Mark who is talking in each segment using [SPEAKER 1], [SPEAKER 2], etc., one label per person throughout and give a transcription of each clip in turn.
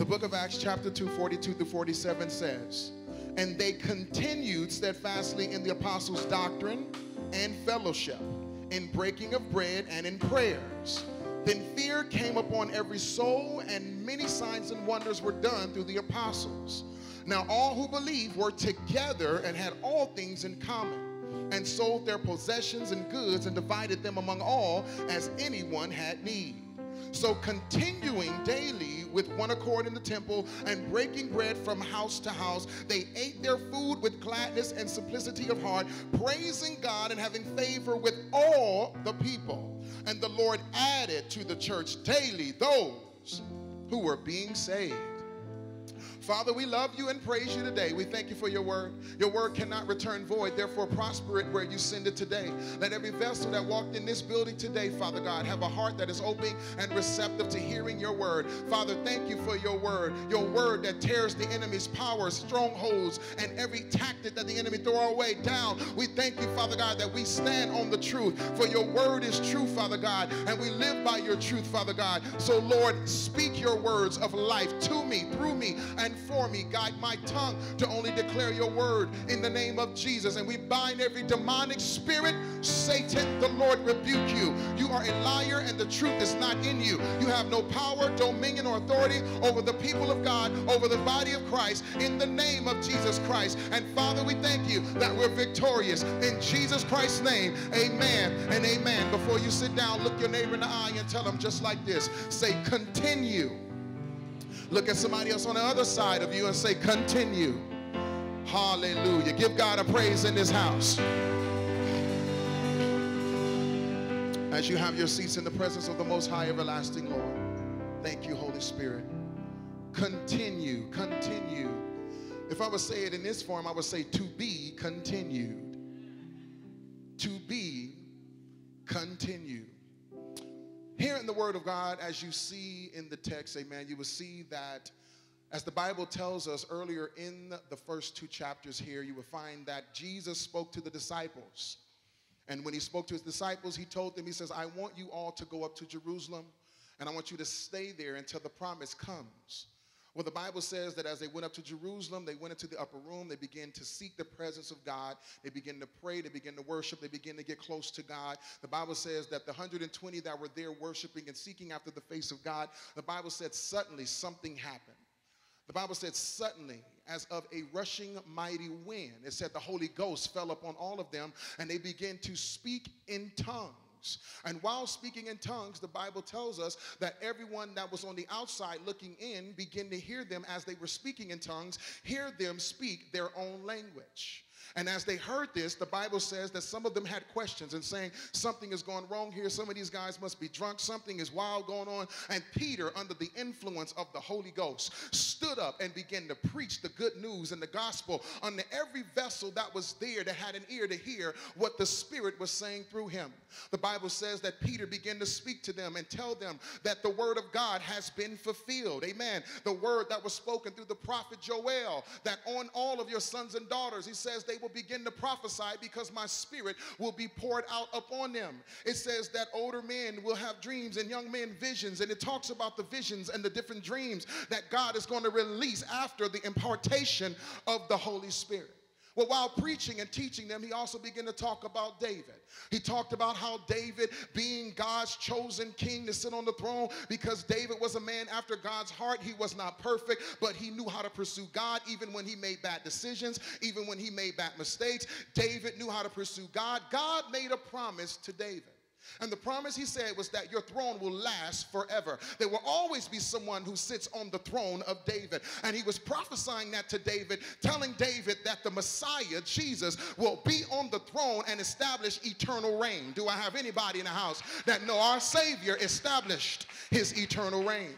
[SPEAKER 1] The book of Acts, chapter 2, 42 to 47 says, And they continued steadfastly in the apostles' doctrine and fellowship, in breaking of bread and in prayers. Then fear came upon every soul, and many signs and wonders were done through the apostles. Now all who believed were together and had all things in common, and sold their possessions and goods and divided them among all as anyone had need. So continuing daily with one accord in the temple and breaking bread from house to house, they ate their food with gladness and simplicity of heart, praising God and having favor with all the people. And the Lord added to the church daily those who were being saved. Father, we love you and praise you today. We thank you for your word. Your word cannot return void. Therefore, prosper it where you send it today. Let every vessel that walked in this building today, Father God, have a heart that is open and receptive to hearing your word. Father, thank you for your word. Your word that tears the enemy's powers, strongholds, and every tactic that the enemy throw our way down. We thank you, Father God, that we stand on the truth. For your word is true, Father God, and we live by your truth, Father God. So, Lord, speak your words of life to me, through me, and for me. Guide my tongue to only declare your word in the name of Jesus. And we bind every demonic spirit. Satan, the Lord rebuke you. You are a liar and the truth is not in you. You have no power, dominion, or authority over the people of God, over the body of Christ, in the name of Jesus Christ. And Father, we thank you that we're victorious. In Jesus Christ's name, amen and amen. Before you sit down, look your neighbor in the eye and tell them just like this. Say, continue Look at somebody else on the other side of you and say, continue. Hallelujah. Give God a praise in this house. As you have your seats in the presence of the most high everlasting Lord. Thank you, Holy Spirit. Continue, continue. If I would say it in this form, I would say to be continued. To be continued. Here in the Word of God, as you see in the text, amen, you will see that as the Bible tells us earlier in the first two chapters here, you will find that Jesus spoke to the disciples. And when he spoke to his disciples, he told them, he says, I want you all to go up to Jerusalem and I want you to stay there until the promise comes. Well, the Bible says that as they went up to Jerusalem, they went into the upper room, they began to seek the presence of God, they began to pray, they began to worship, they began to get close to God. The Bible says that the 120 that were there worshiping and seeking after the face of God, the Bible said suddenly something happened. The Bible said suddenly, as of a rushing mighty wind, it said the Holy Ghost fell upon all of them and they began to speak in tongues tongues. And while speaking in tongues, the Bible tells us that everyone that was on the outside looking in began to hear them as they were speaking in tongues, hear them speak their own language. And as they heard this, the Bible says that some of them had questions and saying, Something is going wrong here. Some of these guys must be drunk. Something is wild going on. And Peter, under the influence of the Holy Ghost, stood up and began to preach the good news and the gospel unto every vessel that was there that had an ear to hear what the Spirit was saying through him. The Bible says that Peter began to speak to them and tell them that the word of God has been fulfilled. Amen. The word that was spoken through the prophet Joel, that on all of your sons and daughters, he says they will begin to prophesy because my spirit will be poured out upon them. It says that older men will have dreams and young men visions, and it talks about the visions and the different dreams that God is going to release after the impartation of the Holy Spirit. Well, while preaching and teaching them, he also began to talk about David. He talked about how David, being God's chosen king to sit on the throne, because David was a man after God's heart. He was not perfect, but he knew how to pursue God even when he made bad decisions, even when he made bad mistakes. David knew how to pursue God. God made a promise to David. And the promise he said was that your throne will last forever. There will always be someone who sits on the throne of David. And he was prophesying that to David, telling David that the Messiah, Jesus, will be on the throne and establish eternal reign. Do I have anybody in the house that know our Savior established his eternal reign?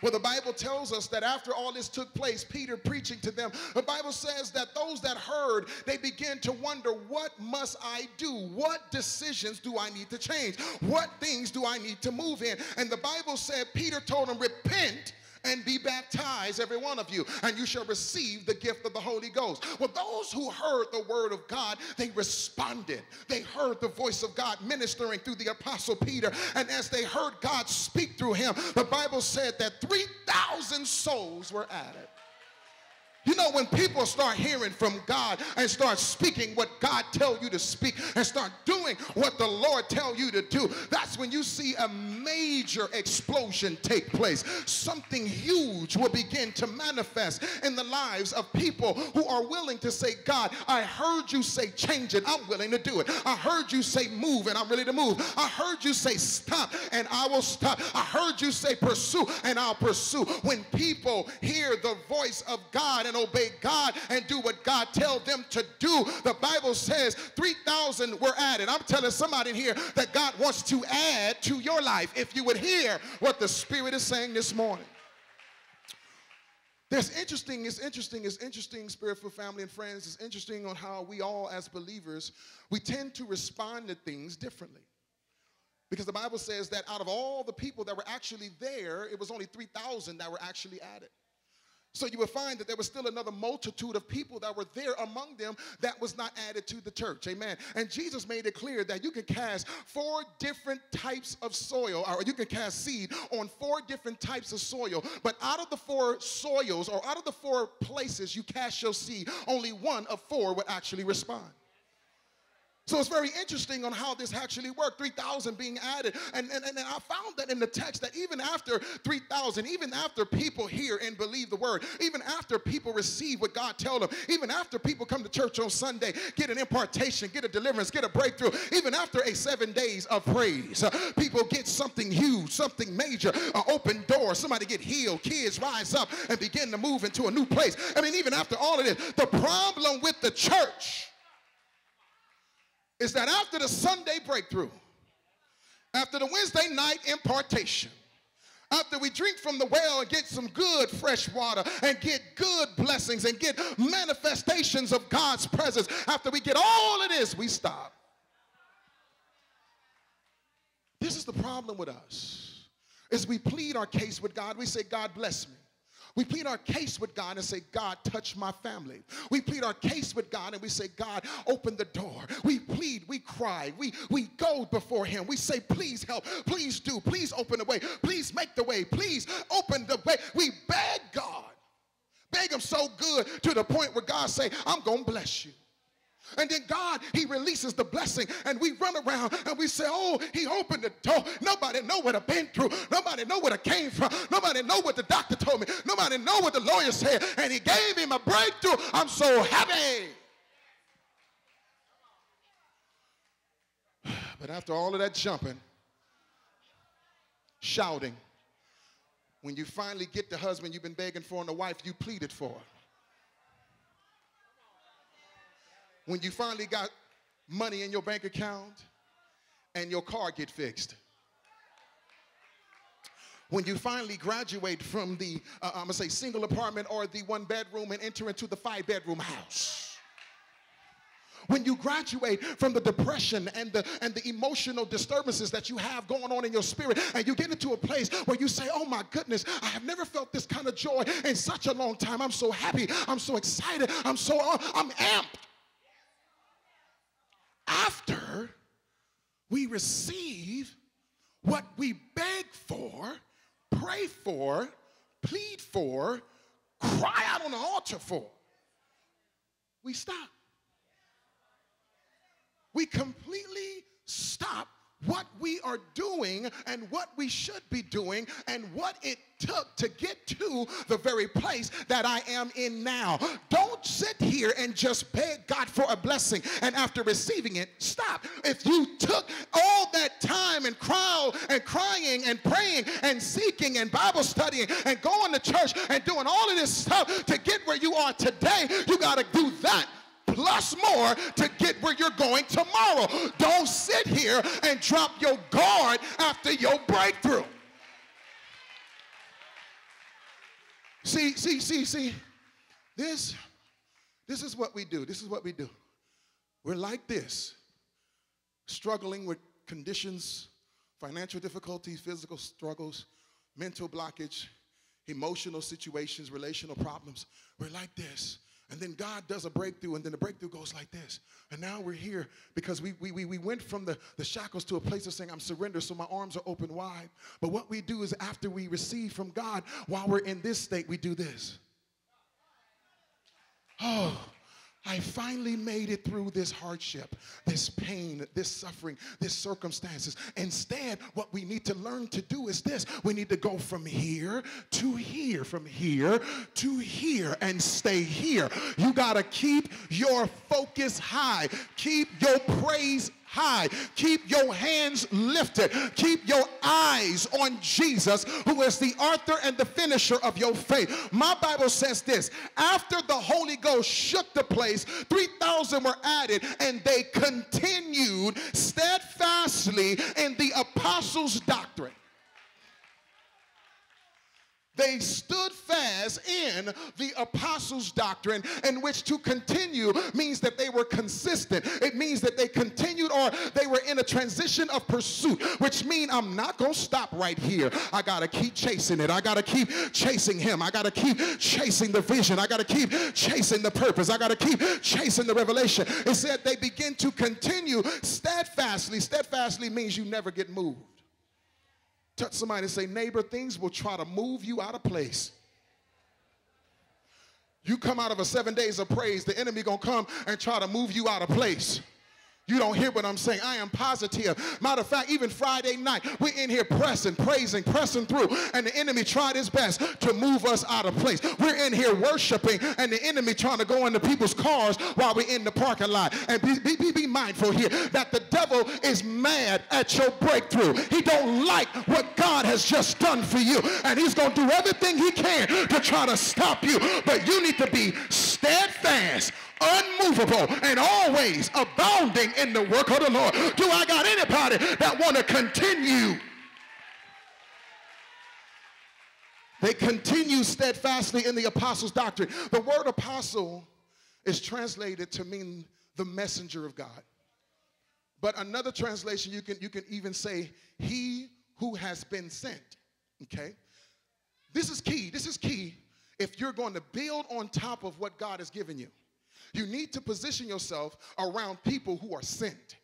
[SPEAKER 1] Well, the Bible tells us that after all this took place, Peter preaching to them, the Bible says that those that heard, they began to wonder, what must I do? What decisions do I need to change? What things do I need to move in? And the Bible said, Peter told them, repent and be baptized, every one of you, and you shall receive the gift of the Holy Ghost. Well, those who heard the word of God, they responded. They heard the voice of God ministering through the apostle Peter. And as they heard God speak through him, the Bible said that 3,000 souls were added. You know, when people start hearing from God and start speaking what God tell you to speak and start doing what the Lord tell you to do, that's when you see a major explosion take place. Something huge will begin to manifest in the lives of people who are willing to say, God, I heard you say change it. I'm willing to do it. I heard you say move and I'm ready to move. I heard you say stop and I will stop. I heard you say pursue and I'll pursue. When people hear the voice of God and obey God and do what God tells them to do. The Bible says 3,000 were added. I'm telling somebody in here that God wants to add to your life if you would hear what the Spirit is saying this morning. There's interesting, it's interesting, it's interesting, spiritual family and friends. It's interesting on how we all, as believers, we tend to respond to things differently. Because the Bible says that out of all the people that were actually there, it was only 3,000 that were actually added. So you will find that there was still another multitude of people that were there among them that was not added to the church. Amen. And Jesus made it clear that you can cast four different types of soil, or you can cast seed on four different types of soil. But out of the four soils, or out of the four places you cast your seed, only one of four would actually respond. So it's very interesting on how this actually worked 3,000 being added. And, and, and I found that in the text that even after 3,000, even after people hear and believe the word, even after people receive what God tells them, even after people come to church on Sunday, get an impartation, get a deliverance, get a breakthrough, even after a seven days of praise, uh, people get something huge, something major, an open door, somebody get healed, kids rise up and begin to move into a new place. I mean, even after all of this, the problem with the church is that after the Sunday breakthrough, after the Wednesday night impartation, after we drink from the well and get some good fresh water and get good blessings and get manifestations of God's presence, after we get all of this, we stop. This is the problem with us. Is we plead our case with God. We say, God bless me. We plead our case with God and say, God, touch my family. We plead our case with God and we say, God, open the door. We plead, we cry, we, we go before Him. We say, please help, please do, please open the way, please make the way, please open the way. We beg God. Beg Him so good to the point where God say, I'm going to bless you. God, He releases the blessing, and we run around and we say, "Oh, He opened the door." Nobody know what I've been through. Nobody know what I came from. Nobody know what the doctor told me. Nobody know what the lawyer said, and He gave him a breakthrough. I'm so happy. But after all of that jumping, shouting, when you finally get the husband you've been begging for and the wife you pleaded for, when you finally got money in your bank account and your car get fixed. When you finally graduate from the uh, i'm gonna say single apartment or the one bedroom and enter into the five bedroom house. When you graduate from the depression and the and the emotional disturbances that you have going on in your spirit and you get into a place where you say oh my goodness i have never felt this kind of joy in such a long time. I'm so happy. I'm so excited. I'm so uh, i'm amped after we receive what we beg for, pray for, plead for, cry out on the altar for, we stop. We completely stop what we are doing and what we should be doing and what it took to get to the very place that I am in now. Don't sit here and just beg God for a blessing and after receiving it, stop. If you took all that time and and crying and praying and seeking and Bible studying and going to church and doing all of this stuff to get where you are today, you got to do that plus more to get where you're going tomorrow. Don't sit here and drop your guard after your breakthrough. See, see, see, see. This, this is what we do. This is what we do. We're like this, struggling with conditions, financial difficulties, physical struggles, mental blockage, emotional situations, relational problems. We're like this. And then God does a breakthrough, and then the breakthrough goes like this. And now we're here because we, we, we went from the, the shackles to a place of saying, I'm surrendered, so my arms are open wide. But what we do is after we receive from God, while we're in this state, we do this. Oh, I finally made it through this hardship, this pain, this suffering, this circumstances. Instead, what we need to learn to do is this we need to go from here to here, from here to here, and stay here. You got to keep your focus high, keep your praise high. Keep your hands lifted. Keep your eyes on Jesus, who is the author and the finisher of your faith. My Bible says this after the Holy Ghost shook the place, 3,000 were added, and they continued steadfastly in the apostles' doctrine. They stood fast in the apostles' doctrine, in which to continue means that they were consistent. It means that they continued or they were in a transition of pursuit, which means I'm not going to stop right here. I got to keep chasing it. I got to keep chasing him. I got to keep chasing the vision. I got to keep chasing the purpose. I got to keep chasing the revelation. It said they begin to continue steadfastly. Steadfastly means you never get moved. Touch somebody and say, neighbor, things will try to move you out of place. You come out of a seven days of praise, the enemy gonna come and try to move you out of place. You don't hear what I'm saying. I am positive. Matter of fact, even Friday night, we're in here pressing, praising, pressing through, and the enemy tried his best to move us out of place. We're in here worshiping, and the enemy trying to go into people's cars while we're in the parking lot. And be, be, be mindful here that the devil is mad at your breakthrough. He don't like what God has just done for you, and he's going to do everything he can to try to stop you. But you need to be steadfast, unmovable, and always abounding in the work of the Lord. Do I got anybody that want to continue? They continue steadfastly in the apostles' doctrine. The word apostle is translated to mean the messenger of God. But another translation, you can, you can even say, he who has been sent. Okay? This is key. This is key if you're going to build on top of what God has given you. You need to position yourself around people who are sent.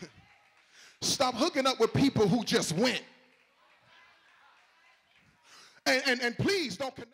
[SPEAKER 1] Stop hooking up with people who just went. And, and, and please don't connect.